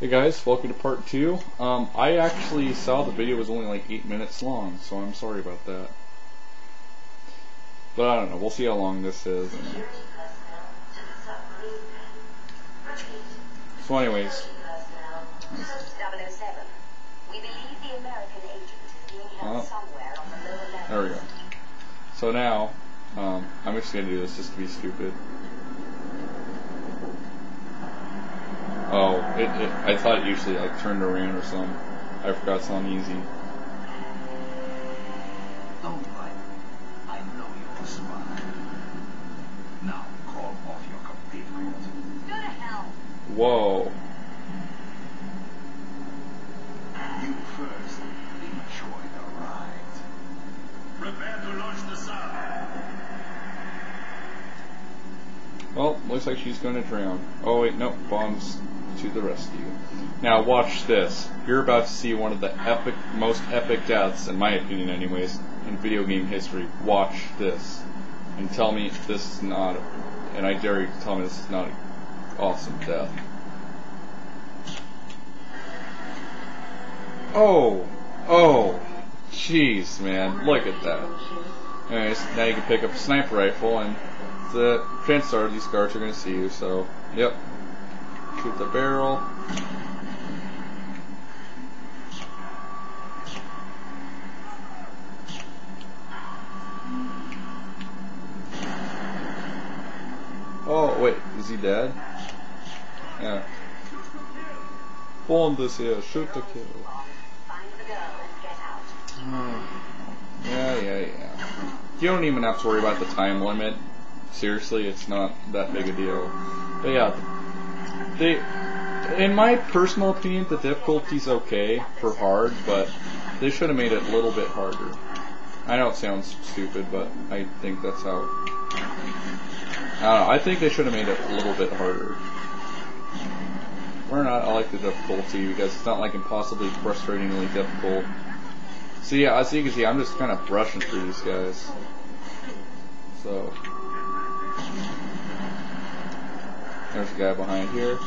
Hey guys, welcome to part two. Um, I actually saw the video was only like eight minutes long, so I'm sorry about that. But I don't know. We'll see how long this is. So, anyways, 007. We believe the American agent is being held somewhere on the lower levels. there we go. So now, um, I'm just gonna do this just to be stupid. Oh, it, it I thought it usually like turned around or something. I forgot it's on easy. Don't fight. I know you're a spy. Now call off your compatriot. Go to hell. Whoa. You first. Enjoy the ride. Prepare to launch the sub. Well, looks like she's going to drown. Oh wait, no, bombs to the rescue. Now watch this. You're about to see one of the epic, most epic deaths, in my opinion, anyways, in video game history. Watch this, and tell me this is not, and I dare you to tell me this is not an awesome death. Oh, oh, jeez, man, look at that. Anyways, now you can pick up a sniper rifle, and the chances are these guards are going to see you, so, yep. Shoot the barrel. Oh, wait, is he dead? Yeah. Bomb this here, shoot the kill. Hmm. Yeah, yeah, yeah. You don't even have to worry about the time limit. Seriously, it's not that big a deal. But yeah, they, in my personal opinion, the difficulty's okay for hard, but they should have made it a little bit harder. I know it sounds stupid, but I think that's how. I don't know. I think they should have made it a little bit harder. Or not. I like the difficulty because it's not like impossibly frustratingly difficult. See, as you can see, I'm just kind of brushing through these guys. So. There's a guy behind here.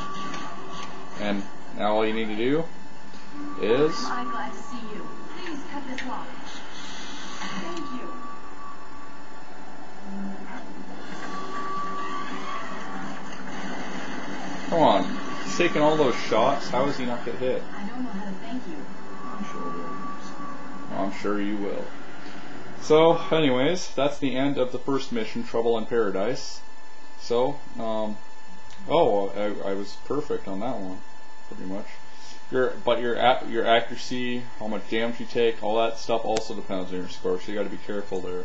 And now all you need to do is. I'm glad to see you. Please cut this off. Thank you. Come on. He's taking all those shots. How does he not get hit? I don't know how to thank you. I'm sure I'm sure you will. So, anyways, that's the end of the first mission, Trouble in Paradise. So, um, oh, I, I was perfect on that one, pretty much. Your, but your your accuracy, how much damage you take, all that stuff also depends on your score. So you got to be careful there.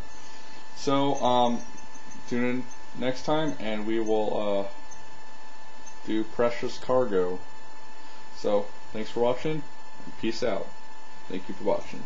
So, um, tune in next time, and we will uh, do Precious Cargo. So, thanks for watching, peace out. Thank you for watching.